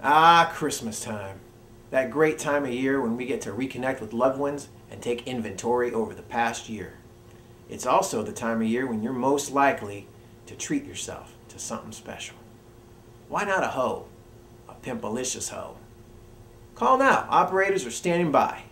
Ah, Christmas time. That great time of year when we get to reconnect with loved ones and take inventory over the past year. It's also the time of year when you're most likely to treat yourself to something special. Why not a ho? A pimpalicious ho. Call now. Operators are standing by.